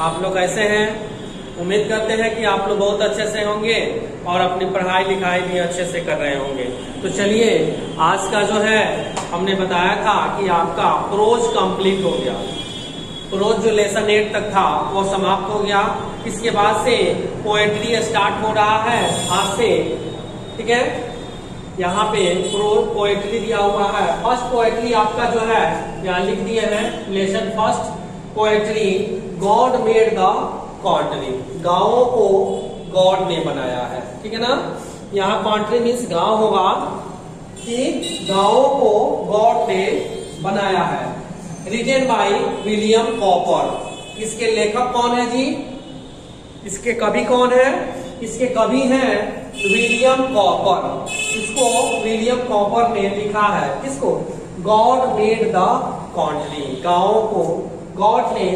आप लोग कैसे हैं, उम्मीद करते हैं कि आप लोग बहुत अच्छे से होंगे और अपनी पढ़ाई लिखाई भी अच्छे से कर रहे होंगे। तो चलिए, आज का जो है, हमने बताया था कि आपका प्रोज कंप्लीट हो गया। प्रोज जो लेसन एट तक था, वो समाप्त हो गया। इसके बाद से पोएट्री स्टार्ट हो रहा है, आज से। ठीक है? यहाँ पे पोएट्री दिया हुआ है। फ़र्स्ट पोएट्री आपका जो है, यहाँ लिख दिए हैं lesson first poetry God made the country गाँवों को गॉड ने बनाया है। ठीक है ना? यहाँ कॉन्ट्री मीन्स गाँव होगा कि गाँवों को गॉड ने बनाया है। रिटेन बाय विलियम कॉपर इसके लेखक कौन है जी? इसके कवि कौन है? इसके कवि हैं विलियम कॉपर इसको विलियम कॉपर ने लिखा है। किसको? गॉड मेड द कॉन्ट्री गाँव को गॉड ने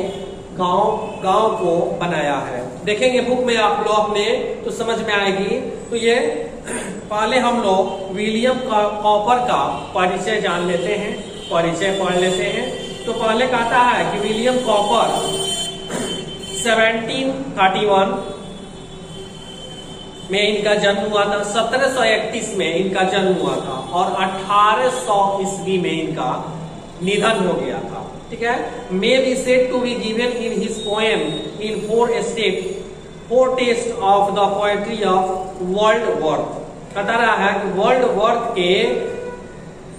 गाँव गाँव को बनाया है। देखेंगे बुक में आप लोग अपने तो समझ में आएगी। तो ये, पहले हम लोग विलियम कॉपर का परिचय जान लेते हैं, परिचय पढ़ लेते हैं। तो पहले कहता है कि विलियम कॉपर 1731 में इनका जन्म हुआ था 1731 में इनका जन्म हुआ था, और 1800 ईस्वी में इनका निधन हो गया था। ठीक है? May be said to be given in his poem in four step four test of the poetry of world worth बता रहा है कि वर्ल्ड वर्थ के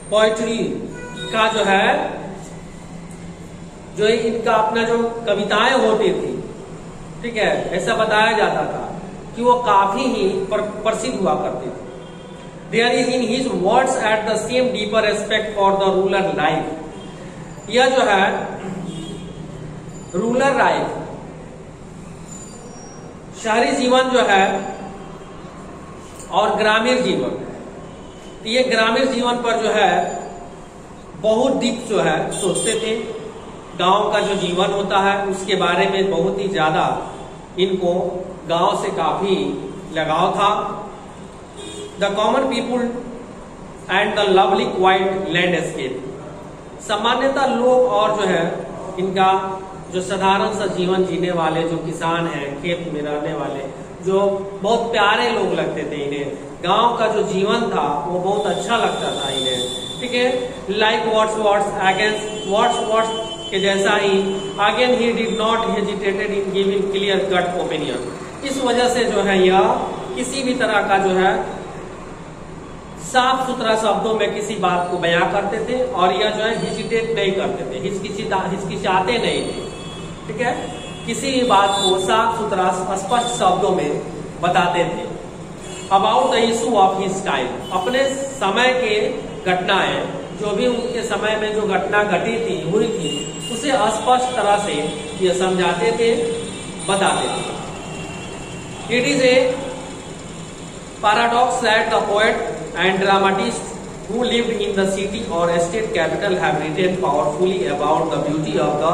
पोएट्री का जो है, जो इनका अपना जो कविताएँ होती थी, ठीक है? ऐसा बताया जाता था कि वो काफ़ी ही प्रसिद्ध हुआ करते थे। There is in his words at the same deeper respect for the rural life यह जो है रूरल लाइफ शहरी जीवन जो है और ग्रामीण जीवन। ये ग्रामीण जीवन पर जो है, बहुत डीप जो है, सोचते थे। गाँव का जो जीवन होता है, उसके बारे में बहुत ही ज़्यादा इनको गाँव से काफ़ी लगाव था। The common people and the lovely quite landscape सामान्यतः लोग और जो है, इनका जो साधारण सा जीवन जीने वाले, जो किसान हैं, खेत में रहने वाले, जो बहुत प्यारे लोग लगते थे इन्हें। गाँव का जो जीवन था, वो बहुत अच्छा लगता था इन्हें। ठीक है? Like Watts Watts against Watts Watts के जैसा ही again he did not hesitated in giving clear cut opinion इस वजह से जो है यह किसी भी तरह का जो है साफ़ सुथरा शब्दों में किसी बात को बयां करते थे और यह जो है हिजिटेट नहीं करते थे। हिचकिचिता हिचकिचाते नहीं थे। ठीक है? किसी बात को साफ़ सुथरा स्पष्ट शब्दों में बताते थे। About the issue of his time अपने समय के घटनाएँ, जो भी उनके समय में जो घटना घटी थी, हुई थी, उसे स्पष्ट तरह से ये समझाते थे, बताते थे। It is a paradox that the poet and dramatist who lived in the city or state capital have written powerfully about the beauty of the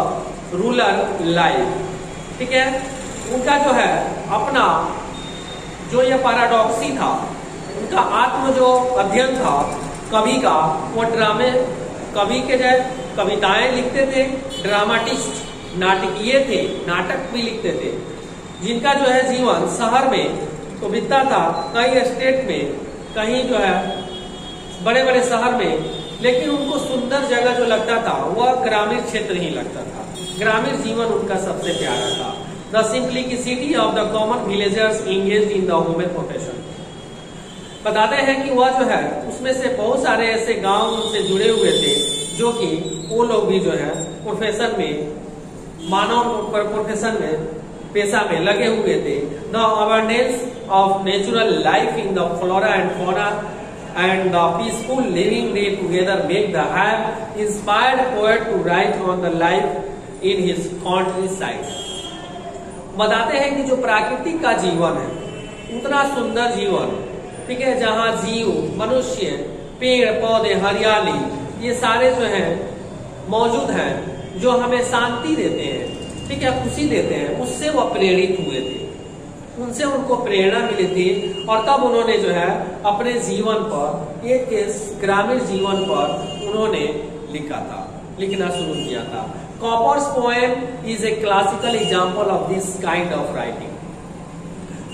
rural life ठीक है उनका जो है अपना जो ये पैराडॉक्सी था उनका आत्म जो अध्ययन था कवि का वो ड्रामे कवि के जो कविताएँ लिखते थे ड्रामाटिस्ट नाटकीय थे नाटक भी लिखते थे जिनका जो है जीवन शहर में तो था कई स्टेट में, कहीं जो है बड़े बड़े शहर में, लेकिन उनको सुंदर जगह जो लगता था, वह ग्रामीण क्षेत्र ही लगता था। ग्रामीण जीवन उनका सबसे प्यारा था। The simplicity of the common villagers engage in the women profession बताते हैं कि वह जो है, उसमें से बहुत सारे ऐसे गाँव से जुड़े हुए थे, जो कि वो लोग भी जो है प्रोफेशन में, मानव प्रोफेशन में पेशा में लगे हुए थे। The abundance of natural life in the flora and fauna the peaceful living day together make the have inspired poet to write on the life in his countryside बताते हैं कि जो प्राकृतिक का जीवन है, उतना सुंदर जीवन, ठीक है, जहाँ जीव, मनुष्य, पेड़, पौधे, हरियाली, ये सारे जो है, मौजूद हैं, जो हमें शांति देते हैं। ठीक है खुशी देते हैं। उससे वो प्रेरित हुए थे। उनसे उनको प्रेरणा मिली थी और तब उन्होंने जो है, अपने जीवन पर एक ग्रामीण जीवन पर उन्होंने लिखा था, लिखना शुरू किया था। Cowper's poem is a classical example of this kind of writing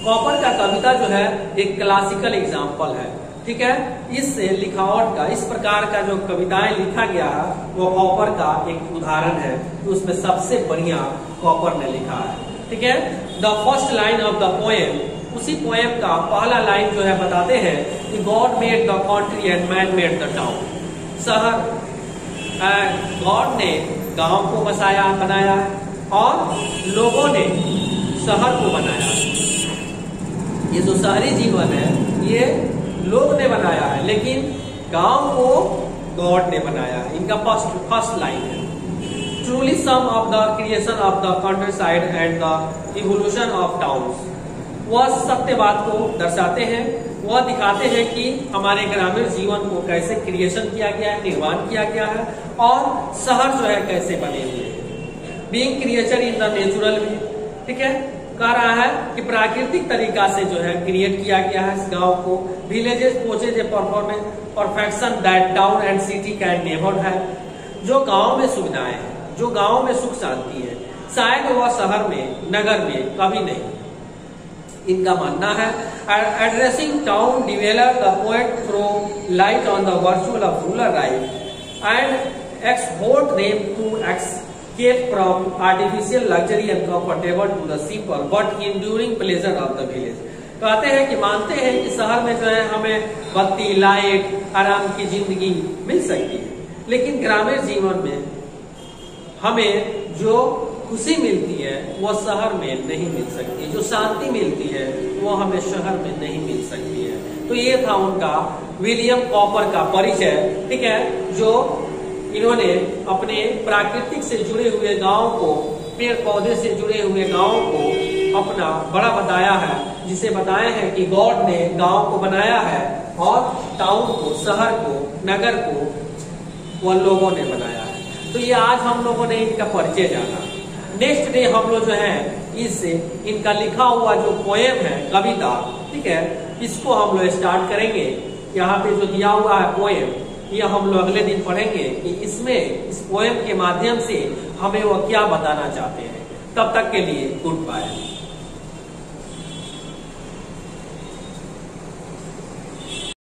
Cowper का कविता जो है, एक क्लासिकल एग्ज़ाम्पल है। ठीक है? इस लिखावट का, इस प्रकार का जो कविताएँ लिखा गया है वो कॉपर का एक उदाहरण है तो उसमें सबसे बढ़िया कॉपर ने लिखा है। ठीक है? The first line of the poem उसी पोएम का पहला लाइन जो है बताते हैं, कि God made the country and man made the town शहर गॉड ने गाँव को बसाया, बनाया, और लोगों ने शहर को बनाया। ये जो शहरी जीवन है, ये लोग ने बनाया है, लेकिन गाँव को गॉड ने बनाया है। इनका फ़र्स्ट फ़र्स्ट लाइन है। Truly sum of the creation of the countryside and the evolution of towns वह सत्य बात को दर्शाते हैं, वह दिखाते हैं कि हमारे ग्रामीण जीवन को कैसे क्रिएशन किया गया है, निर्माण किया गया है, और शहर जो है कैसे बने हुए being creature in the natural way ठीक है? कह रहा है कि प्राकृतिक तरीका से जो है क्रिएट किया गया है इस गाँव को। Villages possesses a performance perfection that town and city can never है, जो गाँव में सुविधाएँ हैं, जो गाँव में सुख शांति है, शायद वह शहर में, नगर में कभी नहीं। इनका मानना है addressing town develop the poet throw light on the virtual of rural life and export them to escape from artificial luxury and comfortable to the simple, but enduring pleasure of the village. कहते हैं कि मानते हैं कि शहर में जो है हमें बत्ती, लाइट, आराम की ज़िंदगी मिल सकती है। लेकिन ग्रामीण जीवन में हमें जो खुशी मिलती है, वो शहर में नहीं मिल सकती। जो शांति मिलती है, वो हमें शहर में नहीं मिल सकती है। तो ये था उनका विलियम कॉपर का परिचय, ठीक है? जो इन्होंने अपने प्राकृतिक से जुड़े हुए गाँव को पेड़ पौधे से जुड़े हुए गाँव को अपना बड़ा बताया है, जिसे बताया है कि गॉड ने गाँव को बनाया है और टाउन को, शहर को, नगर को वह लोगों ने बनाया है। तो ये आज हम लोगों ने इनका परिचय जाना। नेक्स्ट डे हम लोग जो है, इस इनका लिखा हुआ जो पोएम है, कविता, ठीक है? इसको हम लोग स्टार्ट करेंगे। यहाँ पे जो दिया हुआ है पोएम ये हम लोग अगले दिन पढ़ेंगे कि इसमें, इस पोएम के माध्यम से हमें वो क्या बताना चाहते हैं। तब तक के लिए गुड बाय